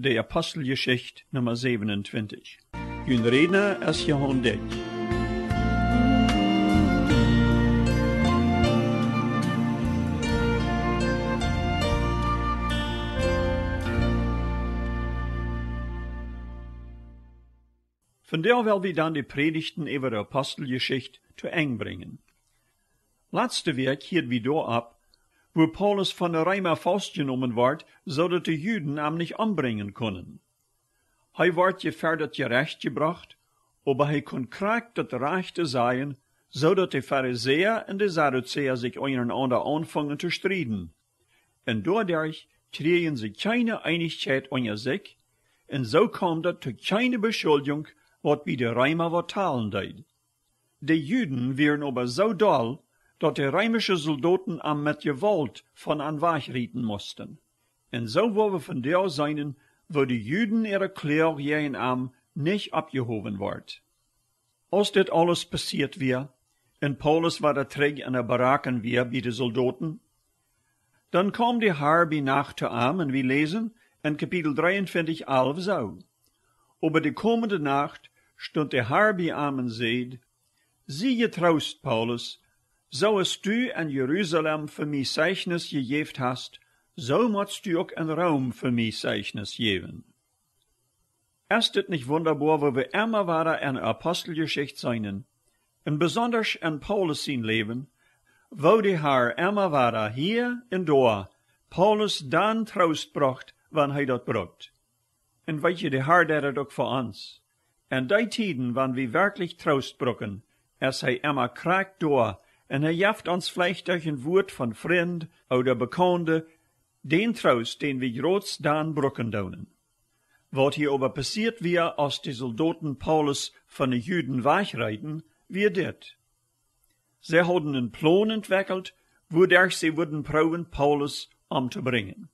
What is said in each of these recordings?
de Apostelgeschichte Nummer 27. Hun redner as Johan Dijk. Vandaar wil we dan de predigten over de Apostelgeschichte te eng brengen. Laatste week hield we door op wo Paulus von der Reimer vastgenomen wordt, zodat de Juden hem nicht anbringen können. Hij wordt gefährdet gerecht gebracht, aber hij kon kracht dat Rechte sein, zodat de Pharisäer en de Sadduzäer sich untereinander anfangen zu streiten. En dadurch kriegen sie keine Einigkeit unter sich, en so kommt es zu keine Beschuldigung, wat wie de Reimer vertalen deed. De Juden wären aber so doll, dat de Rijmische soldaten am met gewalt van aan wegrieten moesten. En zo we van der zijn, wo de Juden ihre Kleur gegen am nicht abgehoben wordt. Als dit alles passiert weer, en Paulus war der Träg in der Baraken weer bij de soldaten, dann kam die Herr bei Nacht am, en wir lesen in Kapitel 23, 11 so. Aber die kommende Nacht stund der Herr bei am und seid, Siehe Trost, Paulus, Zoals du in Jeruzalem für mich Zeichnis gegeben hast, so musst du auch in Rom für mich Zeichnis geben. Ist es nicht wunderbar, wo wir immer wieder in der Apostelgeschichte sein, und besonders in Paulus sein Leben, wo die Herr immer wieder hier und da Paulus dann Trost bracht, wann er dort braucht. Und weet je, die Herr deed auch für uns. In die Tiden, wann wir wirklich Trost brauchen, ist er immer kracht da, en hij jaft ons vielleicht durch ein Wort von Freund oder Bekannte den Trost, den wir groß dann brucken donen. Hier aber passiert wir, als die Soldaten Paulus von den Juden wegreiten, wie dit. Sie hadden einen Plan entwickelt, wodurch sie würden proben, Paulus umzubringen.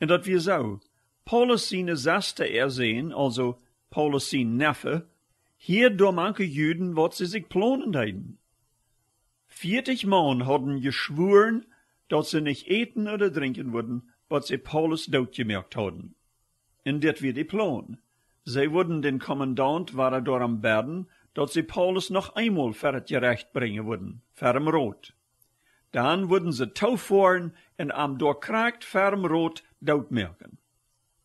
Und dat wir so, Paulus seine Saste ersehen, also Paulus sein Neffe, hier door manche Juden, wat sie sich planen heiden. Vierzig Mann hadden geschworen, dat sie nicht eten oder trinken würden, was sie Paulus doodgemerkt hadden. En dit weer die plan. Sie würden den Kommandant war door am Berden, dat sie Paulus noch einmal het gerecht bringen würden, ferm rot. Dann würden sie taufahren en am doorkraakt ferm rot doodmerken.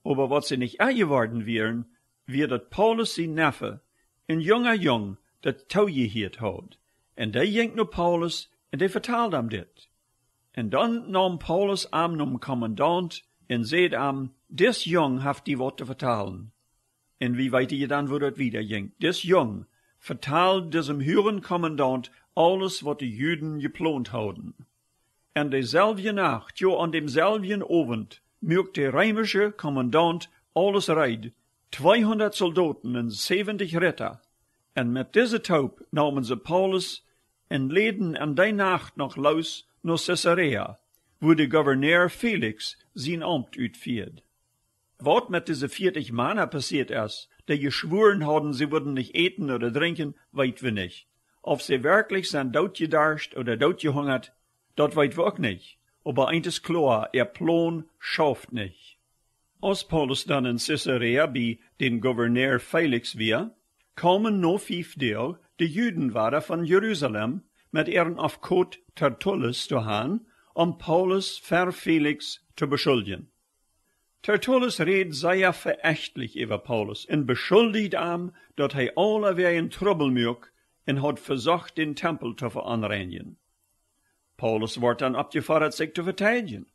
Aber was sie nicht eingeworden wären, wird Paulus sein Neffe, ein junger Jung, dat touwgeheerd had. En die ging naar Paulus en die vertaalde hem dit. En dan nam Paulus aan nom commandant en zei hem, dis jong heeft die wat te vertalen. En wie weet je dan wo dat wieder ging? Dis jong vertaalt diesem höheren commandant alles wat de Juden geplant hadden. En dezelfde nacht, jo an demselben Abend, mögt der römische commandant alles reid, 200 Soldaten en 70 Ritter. En met deze taub namen ze Paulus en leden an die Nacht noch los naar Caesarea, wo der Gouverneur Felix sein Amt uitviert. Wat mit diese 40 Männer passiert ist, die geschworen haben, sie würden nicht eten oder trinken, weit wir nicht. Ob sie wirklich sind gedarscht oder gehungert, dat weit wir auch nicht. Aber eins ist klar, ihr Plan schafft nicht. Als Paulus dann in Caesarea bei den Gouverneur Felix wir, kamen no fünf Deel de Juden waren van Jeruzalem met ihren afkoot Tertullus te gaan om Paulus ver Felix te beschuldigen. Tertullus reed sehr verächtlich über Paulus en beschuldigt am, dat hij alle een Trouble mög en had versucht den Tempel te veranreinigen. Paulus wordt dan opgefordert zich te verteidigen.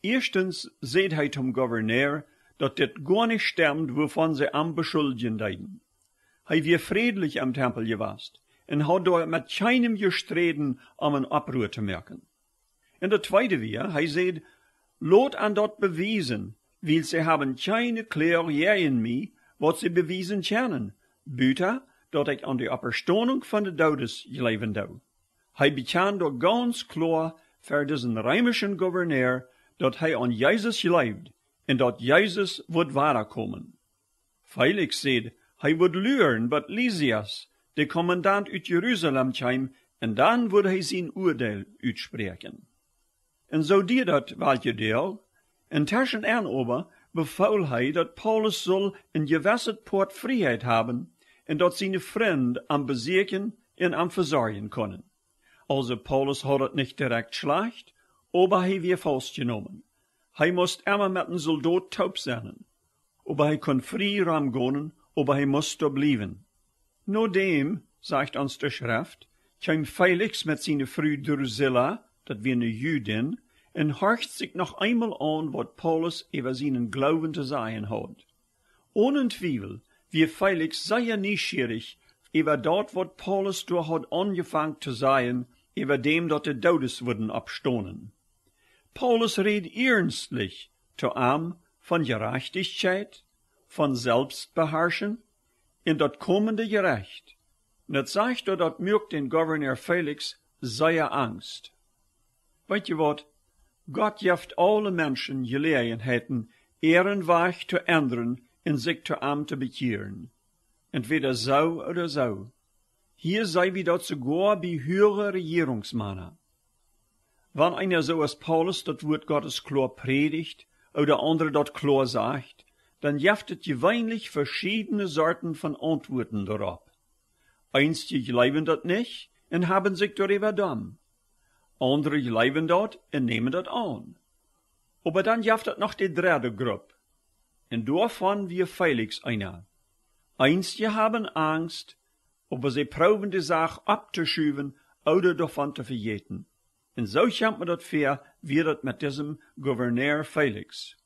Erstens seht hij zum Gouverneur, dat dit gar nicht stemmt, wovon sie am beschuldigen deiden. Hij weer friedlich am Tempel gewast en had door met keinem gestreden om een oproer te merken. En de tweede weer, hij zei, lot an dat bewiesen, weil sie haben keine Klär in mij, wat sie bewiesen kennen, buiten dat ik an die Auferstehung van de Dodes geleven dou. Hij bekend door ganz klar voor diesen römischen Gouverneur, dat hij an Jezus geleefd en dat Jezus wordt wederkomen. Felix zei, hij wordt luren, wat Lysias, de commandant uit Jeruzalem kwam, en dan wordt hij zijn oordeel uitspreken. En zo die dat welke deel, en tussen en over befahl hij dat Paulus soll in gewasset Port vrijheid haben en dat seine Freund am bezieken en am verzorgen können. Also Paulus hat het nicht direkt schlecht, aber hij weer vastgenomen. Hij moest immer met een soldaat taub zijn. Aber hij kon vrij ram gaan, aber hij moest er blijven. No dem, sagt uns der Schrift, kwam Felix mit seiner Frau Drusilla, dat wir eine Jüdin, en horcht sich noch einmal an, wat Paulus über seinen Glauben zu sagen hat. Ohne Zweifel, wie Felix sehr neugierig über dort, wat Paulus durch hat angefangen zu sagen, über dem dort de Todeswürden abstonen. Paulus redet ernstlich zu ihm von Gerechtigkeit, von Selbstbeherrschen, in dat kommende Gerecht. Dat sagt er, dat mögt den Gouverneur Felix sehr Angst. Weet je wat? Gott jeft alle Menschen Gelegenheiten, ehrenweich zu ändern in sich zu Amt zu bekehren. Entweder so oder so. Hier sei wie dort sogar bei höheren Regierungsmannen. Wenn einer so als Paulus das Wort Gottes klar predigt oder andere dort klar sagt, dann jeftet gewöhnlich verschiedene Sorten von Antworten darauf. Einst glauben dat nicht und haben sich darüber dumm. Andere glauben dort und nehmen dat an. Aber dann jeftet noch die dritte Gruppe. Und davon wir Felix einer. Einst haben Angst, aber sie proben die Sache abzuschieben oder davon zu verjeten. Und so kommt man dat fair, wie dat mit diesem Gouverneur Felix.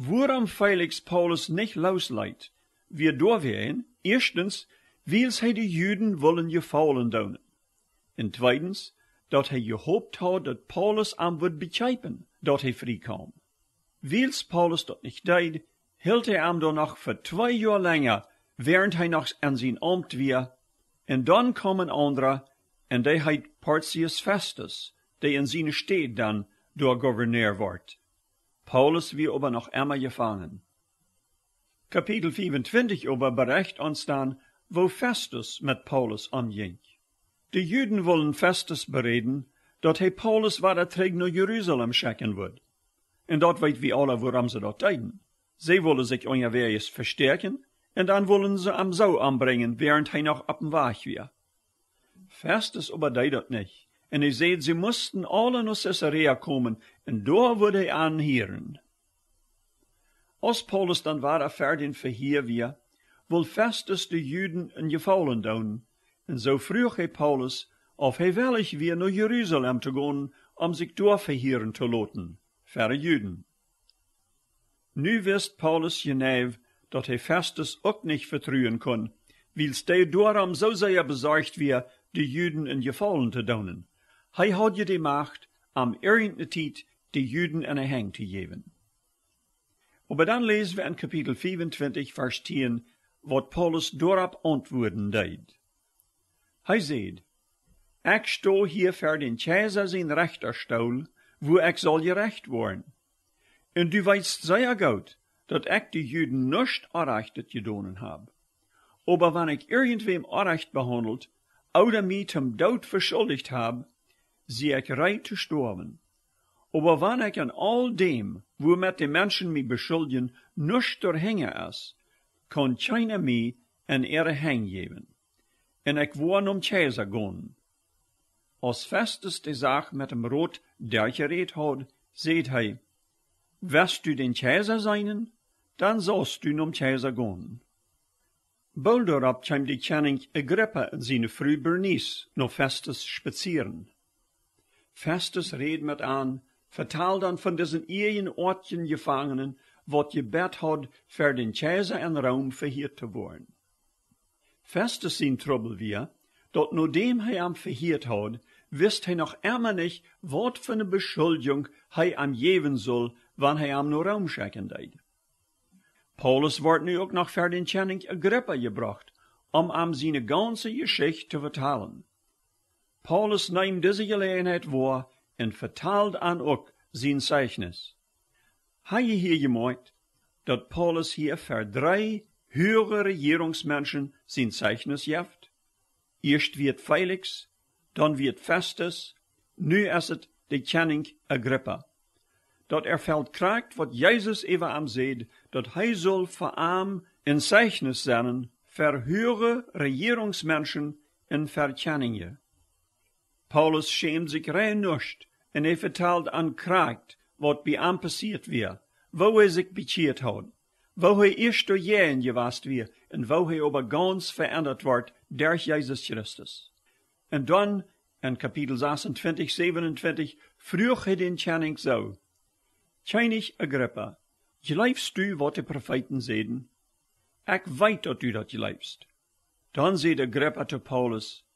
Woran Felix Paulus nicht losleidt, wir doorween, erstens, wils hij de Juden wollen gefallen doen. En tweitens, dat hij gehoopt had dat Paulus am would begrijpen, dat hij vrij kwam. Paulus dat niet deed, hield hij am dan nog voor twee jaar langer, während hij nog aan zijn ambt weer, en dan komen andere, en die heet Porcius Festus, die in zijn steed dan door gouverneur wordt. Paulus wie aber noch immer gefangen. Kapitel 24 aber bericht uns dann, wo Festus mit Paulus omging. De Juden wollen Festus bereden, dat hij Paulus waar terug naar Jeruzalem schicken wird. En dat weet wie alle waarom ze dat deiden. Sie wollen sich ongeveers verstärken, en dan wollen ze am zo anbringen, während hij noch op dem Weg weer. Festus aber deed dat nicht. En hij zei, ze moesten alle naar Caesarea komen, en daar würde hij aanheren. Als Paulus dan war fertig verheer weer, wil Festus de Juden een gevallen doen, en zo vroeg hij Paulus, of hij willig weer naar Jeruzalem te gaan, om zich doorverheren te laten, verre Juden. Nu wist Paulus Genev, dat hij Festus ook niet vertrouwen kon, wils hij daarom zo zeer bezorgd weer, de Juden een gevallen te doen. Hij had je de macht, am irgendeine tijd de Juden een hang te geven. Aber dann lesen wir in Kapitel 24, Vers 10, wat Paulus dorop antwoorden deed. Hij zei, Ik sto hier voor den Keizer zijn rechterstoel, wo ik zal gerecht worden. En du weißt sehr gut, dat ik de Juden nicht Unrechtet gedonen heb. Aber wenn ik irgendwem Unrecht behandelt, oder mich zum Tod verschuldigt habe, zie ik reit te sterben. Aber wenn ich an all dem, womit die Menschen mich beschuldigen, nicht doorhängen is, kan keiner mich in ihre Hang geben. En ik woon om Keizer gaan. Als Festus die Sache mit dem Rot durchgeredet hat, seht hij, wirst du den Keizer sein, dann sollst du um Keizer gehen. Bald darauf kam die Kenning Agrippa und seine Frau Bernice noch Festus spazieren. Festus redet mit an, vertelt dann von diesen ihren Ortchen Gefangenen, wat gebed had für den Kaiser in Rom verhiert zu worden. Festus sein Trouble wir, dat nur dem hij am verhiert had, wisst hij noch immer nicht, wat für eine Beschuldigung hij am geben soll, wann hij am nur Rom schicken deed. Paulus wordt nu ook noch für den Channing Agrippa gebracht, um am seine ganze Geschichte zu vertalen. Paulus nimmt diese Gelegenheit wahr und vertelt an ook sein Zeichnis. Hij je hier gemerkt, dat Paulus hier für drei höhere Regierungsmenschen sein Zeichnis jeft? Erst wird Felix, dann wird Festus, nu ist es de Kenning Agrippa. dat er fällt kragt, wat Jesus even am seed, dat hij soll voor am in Zeichnis zijn, verhöre Regierungsmenschen in Verkenningen. Paulus schämt sich rein nicht, en hij vertelt an kragt, wat bij am passiert weer, wo er sich bekeerd hat, wo er eerst door jaren gewast weer, en wo hij aber ganz verändert wordt durch Jesus Christus. En dan, in Kapitel 26, 27, vroeg hij den Channing zo, König Agrippa, geloofst du wat de profeten zeiden? Ik weet dat du dat geloofst. Dan zei Agrippa te Paulus,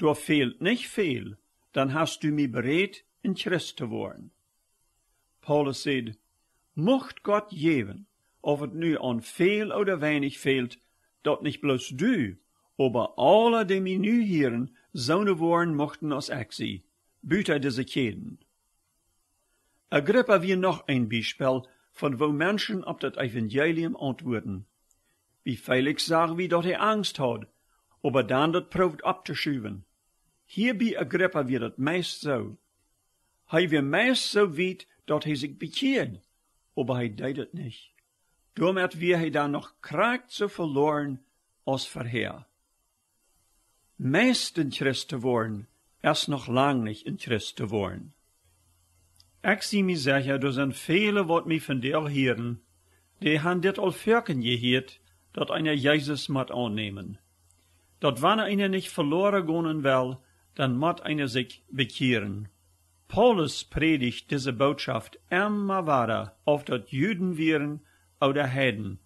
Du fehlt nicht viel, dann hast du mich bereit, in Christ te worden. Paulus zei, mocht Gott geben, of het nu an veel oder wenig fehlt, dat nicht bloß du, aber alle, die mich nu hören, zonen worden mochten als ik sie, buiten diese Keden. Agrippa wie noch ein Beispiel, von wo Menschen op das Evangelium antworten. Wie Felix sagen wie dat er Angst hat, aber dann dat proeft abzuschuiven. Hier bij Agrippa wird het meist so. Hij weer meist so weit, dat hij zich bekeert, aber hij deed het nicht. Damit wir hij dan noch kracht so verloren als vorher. Meist in Christ worden, erst noch lang nicht in Christ te worden. Ik zie me zeggen, er zijn vele wat mij van der heren, die han dit al verken geheerd, dat einer Jezus moet aannemen. Dat wanneer einer nicht verloren gonen will, dann moet einer sich bekehren. Paulus predigt diese Botschaft immer weiter, auf dat Juden wären oder Heiden.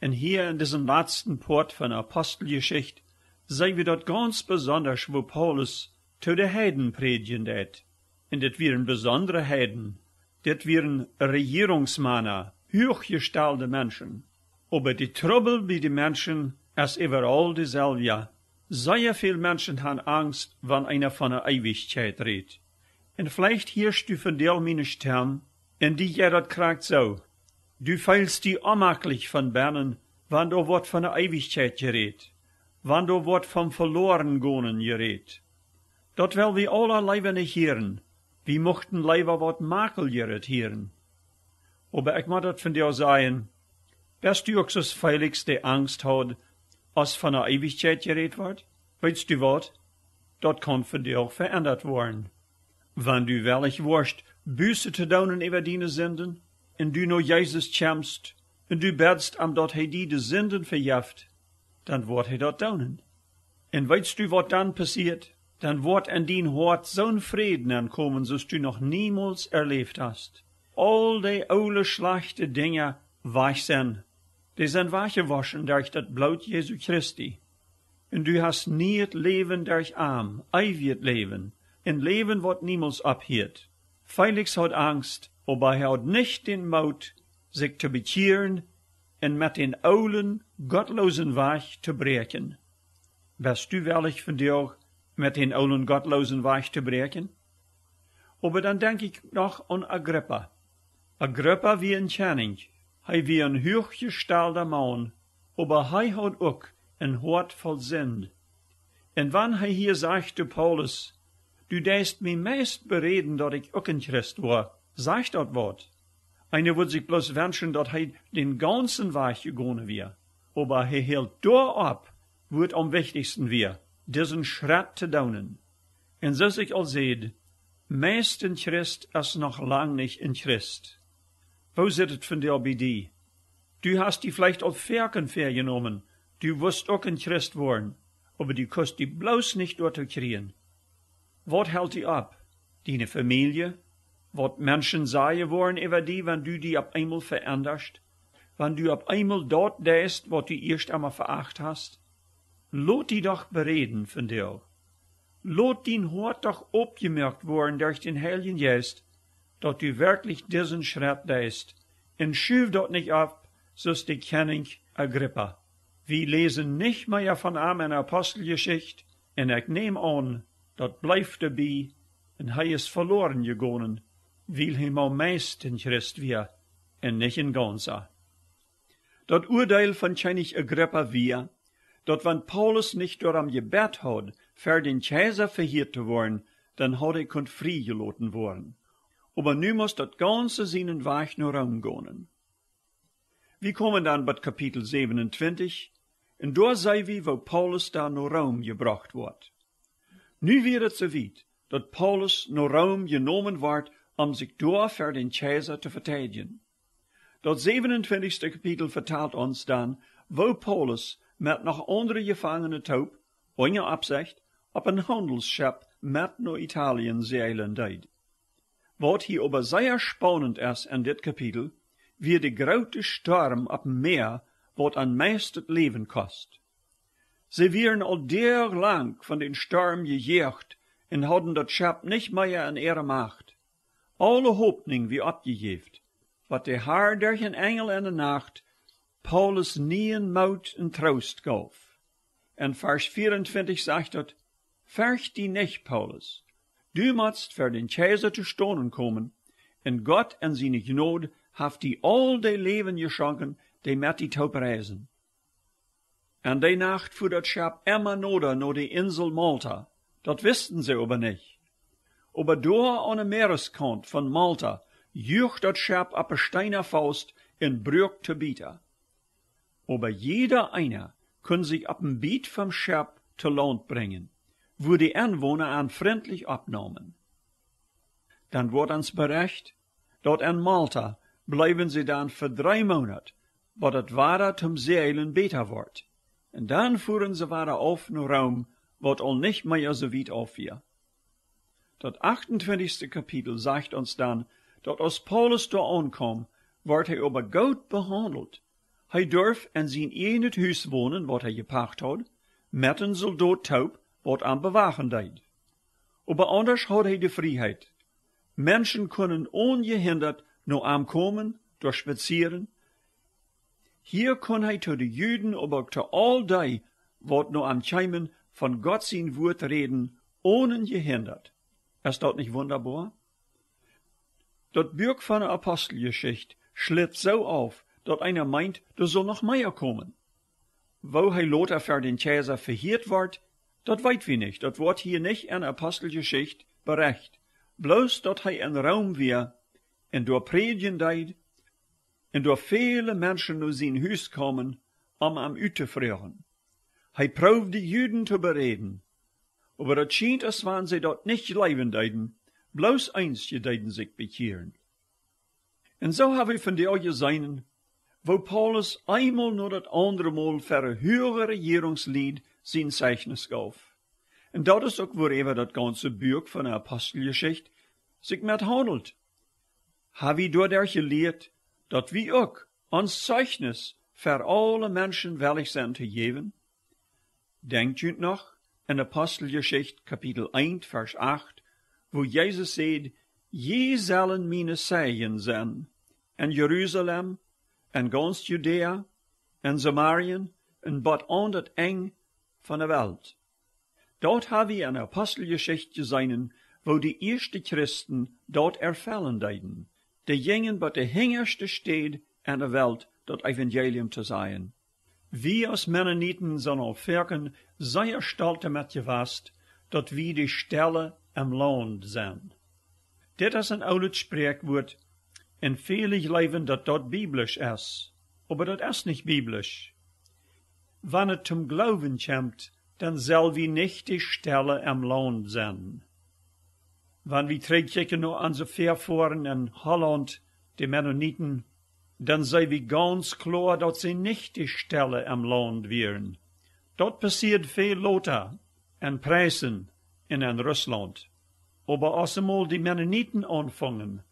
Und hier in diesem letzten Port von Apostelgeschichte sehen wir dort ganz besonders, wo Paulus zu den Heiden predigen det. Und das wären besondere Heiden. Das wären Regierungsmänner, hochgestellte Menschen. Aber die Trouble bei den Menschen ist überall dieselbe. Sehr viele Menschen haben Angst, wenn einer von der Ewigkeit redet. Und vielleicht hörst du von der meine Stern, in die ja das kriegt so. Du feilst die unmöglich von Bernen, wann du wort von der Ewigkeit gerät, wann du wort vom verloren gonen gerät. Dat will wir alle Leiber nicht hören. Wir mochten Leiber wat makel gerät hören. Aber ich muss dat von dir sagen, bist du auch so Felix, der Angst hat, als von der Ewigkeit gerät wird? Weißt du wat? Dat kann von dir auch verändert worden. Wenn du wellig warst, Buße te doen über deine Sünden, en du nur Jesus kämpfst, en du bedst am dat hij die de Sünden verjaft, dann wordt hij dat doen. En weißt du, wat dann passiert? Dann wordt in dien Hort zo'n Frieden ankommen, zoals du noch niemals erlebt hast. All die oude schlechte Dinge weich zijn. Die zijn weggewaschen durch dat Blut Jesu Christi. En du hast nie het Leben durch Arm, ewig Leben, ein Leben, wat niemals abhielt. Felix hat Angst, aber er hat nicht den Mut, sich zu bekehren und mit den oulen, gottlosen Weg zu brechen. Bist du willig von dir, mit den oulen, gottlosen Weg zu brechen? Aber dann denk ich noch an Agrippa. Agrippa wie ein Channing, hij wie ein hochgestellter Mann, aber hij hat auch ein Hort voll Sinn. Und wann hij hier sagt zu Paulus, Du deist mir meist bereden, dat ich ook ein Christ war. Sag dat wat. Einer wird sich bloß wünschen, dat hij den ganzen Weg gegangen wär. Aber hij hielt da ab, wird am wichtigsten wär, diesen Schritt zu daunen. Und so ich al seht, meist in Christ ist noch lang nicht in Christ. Wo zit het von dir bei die? Du hast die vielleicht auf Ferken vergenommen, du wirst auch ein Christ worden, aber du kannst die bloß nicht dort kriegen. Wat hält die ab? Deine Familie? Wat Menschen sagen wollen über die, wenn du die ab einmal veränderst? Wenn du ab einmal dort deist, wat du erst einmal veracht hast? Lot die doch bereden von dir. Lot din Hort doch opgemerkt worden durch den Heiligen Geist, dat du wirklich diesen Schritt deist. Und schüf dort nicht ab, so's die Kenning Agrippa. Wir lesen nicht mehr von ihm in Apostelgeschichte, und ich nehme an, dat blijft erbij, en hij is verloren gegaan, weil hij maar meest in Christ weer, en niet in Gonza. Dat Urteil von König Agrippa wir, dat wenn Paulus nicht door am Gebet had, für den Kaiser verhiert zu worden, dann had hij kunt freigelaten worden. Aber nu muss dat ganze seinen Weg naar Rom gehen. Wir kommen dann bei Kapitel 27, und da sei wie, wo Paulus da naar Rom gebracht wird. Nu wird het so weit, dat Paulus naar Rom genomen wordt om zich door voor den Kaiser te verteidigen. Dat 27. Kapitel vertelt ons dan, wo Paulus met nog andere gevangenen toop, Absicht, op een handelsschip met naar Italien zeilen deed. Wat hier aber sehr spannend ist in dit Kapitel, wie de grote storm op Meer, wat aan meest het leven kost. Sie wären al der lang von den Sturm gejaagd en hadden dat schip nicht mehr in ihrer Macht. Alle Hoffnung wie abgegeven, wat de Haar durch een Engel in de Nacht Paulus nien Maut en Trost gaf. En vers 24 sagt dat, Fürcht die nicht, Paulus. Du musst für den Kaiser zu stonen kommen, en Gott en seine Gnade haft die all de Leben geschonken, die met die Taupe reisen. En die Nacht fuhr dat Schap immer noder no die Insel Malta. Dat wisten sie aber nicht. Aber door an de Meereskant von Malta jucht dat Schap ab steiner Faust in Brück te bieten. Aber jeder einer kann sich ab dem Biet vom Schap te Land bringen, wo die Anwohner an freundlich abnahmen. Dann wordt uns bericht, dort in Malta bleiben sie dann für drei Monate, wat het Wader zum Zeilen beter wordt. En dan fuhren sie weiter auf naar Rom, wat al nicht mehr so weit auf wir. Dat 28. Kapitel sagt uns dann, dat als Paulus da aankom, wordt hij aber gut behandelt. Hij durf in zijn enig huis wonen, wat hij gepacht had, met een soldaat taub, wat aan bewachen deed. Aber anders had hij de vrijheid. Menschen kunnen ongehinderd naar am komen, door spazieren. Hier kon hij tot de Juden, aber tot all die, wat nur am Cheimen von Gott sein Wort reden, ohne gehindert. Ist das nicht wunderbar? Dat Buch von der Apostelgeschichte schlitt so auf, dat einer meint, da soll noch mehr kommen. Wo hij Lothar für den Kaiser verhiert wordt, dat weit wir nicht. Dat wordt hier nicht in Apostelgeschichte berecht. Bloß dat hij in Raum wir, en door predigen deed, en door viele Menschen naar zijn huis komen, om am uit te. Hij proefde Juden te bereden, aber het schijnt als wann sie dort nicht leben deiden, bloß eins deiden sich bekehren. En zo hebben we van die gezien, wo Paulus einmal nur dat andere Mal für een Regierungslied sein Zeichnis gaf. En dat is ook waarover dat ganze Buch van de Apostelgeschichte sich met handelt. Have we daar geleerd dat we ook ons Zeichnis für alle Menschen willig zijn te geven? Denkt u noch in Apostelgeschichte Kapitel 1, Vers 8, wo Jesus sagt, Je zullen meine Zeichen zijn, in Jeruzalem, en ganz Judea, en Samarien, en bot aan het eng van de Welt. Dort haben wir eine Apostelgeschichte gesehen, wo die ersten Christen dort erfallen deiden. Die gingen bei der hingerste Stadt in der Welt, das Evangelium zu sein. Wir als Mennoniten sind auf Werken sehr stolz damit gewast, dat wir die Stelle am Land sind. Dit is een oude spreekwoord, en vele leven dat dat biblisch is, aber dat is nicht biblisch. Wann het zum Glauben kommt, dann soll wie nicht die Stelle am Land sein. Wann wir terugkijken naar onze Verfahren in Holland, die Mennoniten, dann sei wie ganz klar, dass sie nicht die Stelle am Land wären. Dort passiert viel Lothar en Preisen in en Russland. Aber als einmal die Mennoniten anfangen,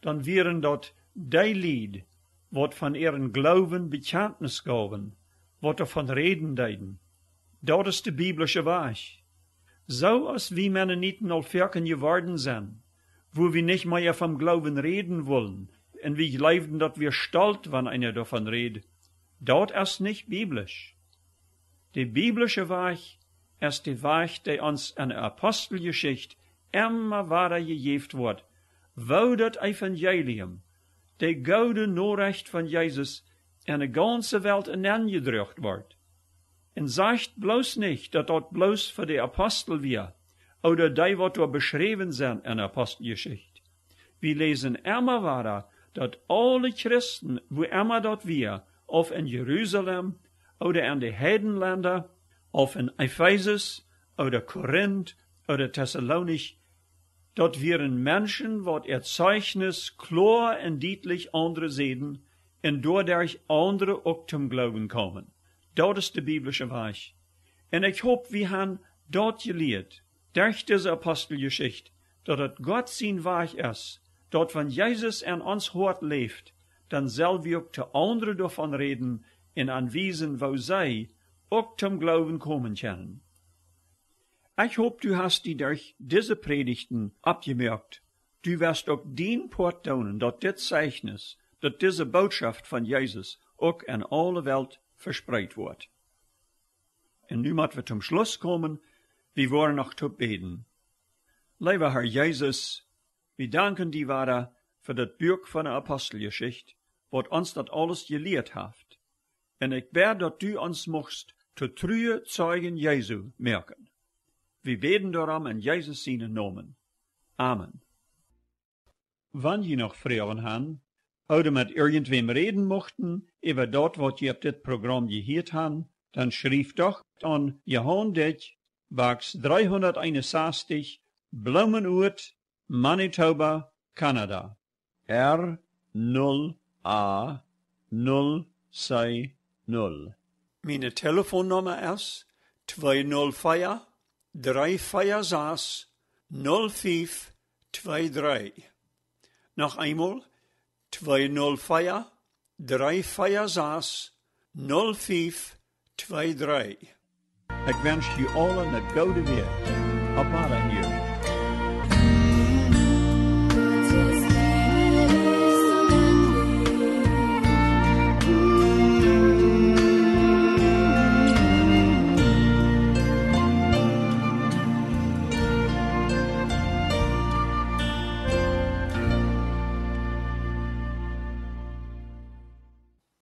dann wären dort die Lied, wat von ihren Glauben Bekenntnis gaben, wat davon reden deiden. Dat is de biblische Weg. So als wie Mennoniten al verken geworden sind, wo wir nicht mehr vom Glauben reden wollen, en wie leiden dat wir stolz, wenn einer davon redet, dort ist nicht biblisch. Die biblische Weg ist die Weg, die uns in der Apostelgeschichte immer weiter gegeben wird, wo das Evangelium, die gouden Nachricht von Jesus, in der ganzen Welt inangedrückt wird. Und sagt bloß nicht, dass dort bloß für die Apostel wir, oder die, was dort beschrieben sind in der Apostelgeschichte. Wir lesen immer weiter, dass alle Christen, wo immer dort wir, of in Jerusalem oder in de Heidenländer, of in Ephesus oder Korinth oder Thessalonich, dort wären Menschen, wat er Zeugnis klar und deutlich andere sehen, und dadurch andere auch zum Glauben kommen. Dat is de biblische Weg. En ik hoop, wir haben dort geleerd, durch diese Apostelgeschichte, dat het Gott sein Weg ist, dort wenn Jesus in uns hart leeft, dann soll wir auch zu anderen davon reden und anwiesen, wo sie auch zum Glauben kommen können. Ich hoffe, du hast die durch diese Predigten abgemerkt. Du wirst auch den Port tun, dass dit Zeichnis, dass diese Botschaft von Jesus auch in alle Welt verspreid wird. Und nu müssen wir zum Schluss kommen, wir wollen noch zu beten. Lieber Herr Jesus, wir danken dir weiter für das Buch von der Apostelgeschichte, wat uns dat alles gelehrt haft. En ik bid dat du uns mocht te true Zeugen Jesu merken. Wir beten darum in seinen Namen. Amen. Wann je noch Fragen haben, oder mit irgendwem reden mochten, über dort, was je auf dit Programm gehört haben, dann schrieb doch an Johann Ditch, Box 361, Blumenurt, Manitoba, Kanada. R 0 A 060. Meine Telefonnummer ist 204 346 0523. Noch einmal 204 346 0523. Ik wens je allen een goede weer. Op hier.